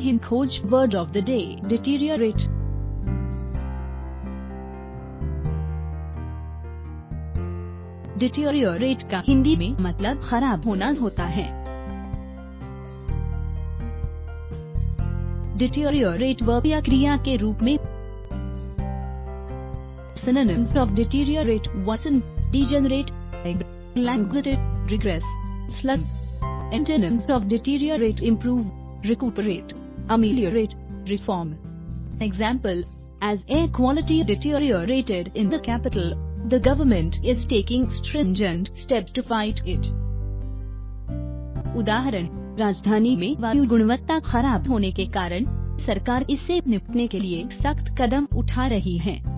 Hind Khoj word of the day deteriorate deteriorate का हिंदी में मतलब खराब होना होता है। डिटीरियोरेट वर्ब या क्रिया के रूप में synonyms of deteriorate worsen degenerate languished regress slug antonyms of deteriorate improve recuperate. Ameliorate reform example as air quality deteriorated in the capital the government is taking stringent steps to fight it उदाहरण राजधानी में वायु गुणवत्ता खराब होने के कारण सरकार इससे निपटने के लिए सख्त कदम उठा रही है